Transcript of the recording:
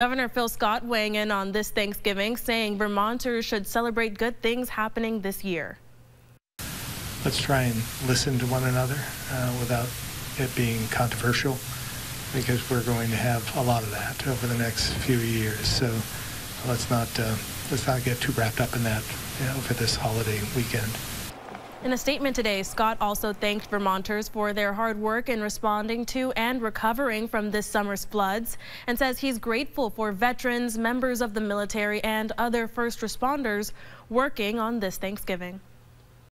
Governor Phil Scott weighing in on this Thanksgiving, saying Vermonters should celebrate good things happening this year. Let's try and listen to one another uh, without it being controversial because we're going to have a lot of that over the next few years. So let's not uh, let's not get too wrapped up in that you know, for this holiday weekend. In a statement today, Scott also thanked Vermonters for their hard work in responding to and recovering from this summer's floods and says he's grateful for veterans, members of the military, and other first responders working on this Thanksgiving.